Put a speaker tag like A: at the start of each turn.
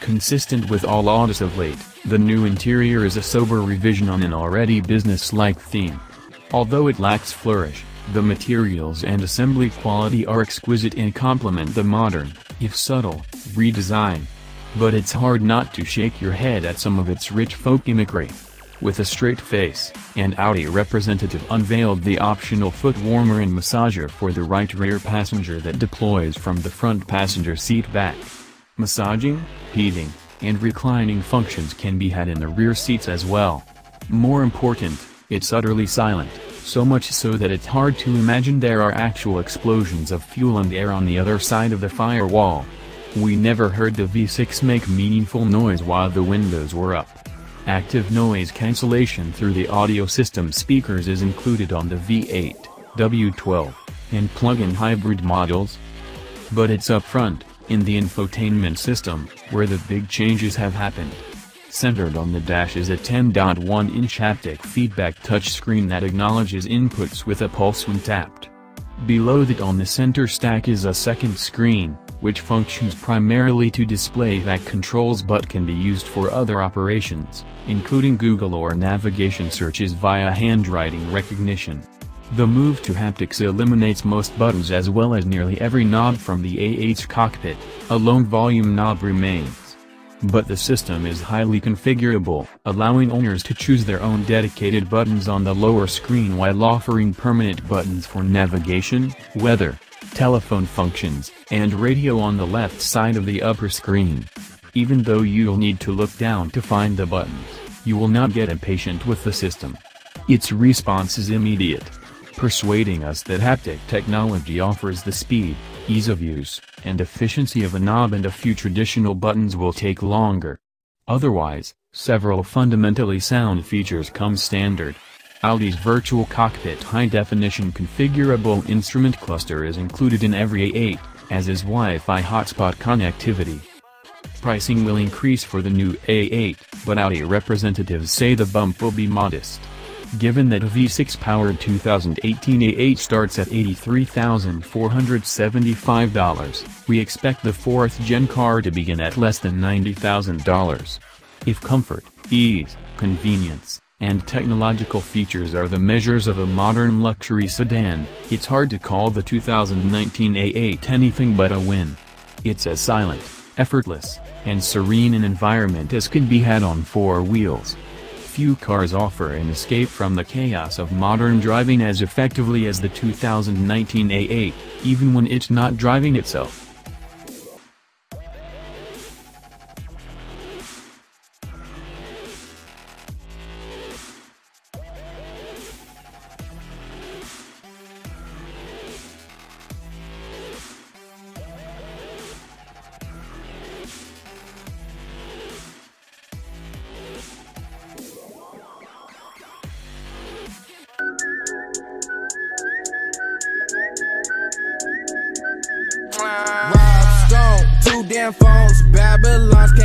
A: Consistent with all Audis of late, the new interior is a sober revision on an already business-like theme. Although it lacks flourish, the materials and assembly quality are exquisite and complement the modern, if subtle, redesign. But it's hard not to shake your head at some of its rich folk imagery. With a straight face, an Audi representative unveiled the optional foot warmer and massager for the right rear passenger that deploys from the front passenger seat back. Massaging, heating, and reclining functions can be had in the rear seats as well. More important, it's utterly silent, so much so that it's hard to imagine there are actual explosions of fuel and air on the other side of the firewall. We never heard the V6 make meaningful noise while the windows were up. Active noise cancellation through the audio system speakers is included on the V8, W12, and plug-in hybrid models. But it's up front, in the infotainment system, where the big changes have happened. Centered on the dash is a 10.1-inch haptic feedback touchscreen that acknowledges inputs with a pulse when tapped. Below that on the center stack is a second screen, which functions primarily to display that controls but can be used for other operations, including Google or navigation searches via handwriting recognition. The move to haptics eliminates most buttons as well as nearly every knob from the A8's cockpit, a lone volume knob remains. But the system is highly configurable, allowing owners to choose their own dedicated buttons on the lower screen while offering permanent buttons for navigation, weather, telephone functions, and radio on the left side of the upper screen. Even though you'll need to look down to find the buttons, you will not get impatient with the system. Its response is immediate persuading us that haptic technology offers the speed, ease of use, and efficiency of a knob and a few traditional buttons will take longer. Otherwise, several fundamentally sound features come standard. Audi's virtual cockpit high-definition configurable instrument cluster is included in every A8, as is Wi-Fi hotspot connectivity. Pricing will increase for the new A8, but Audi representatives say the bump will be modest. Given that a V6-powered 2018 A8 starts at $83,475, we expect the 4th-gen car to begin at less than $90,000. If comfort, ease, convenience, and technological features are the measures of a modern luxury sedan, it's hard to call the 2019 A8 anything but a win. It's as silent, effortless, and serene an environment as can be had on four wheels few cars offer an escape from the chaos of modern driving as effectively as the 2019 A8, even when it's not driving itself.
B: Two damn phones, Babylon's came.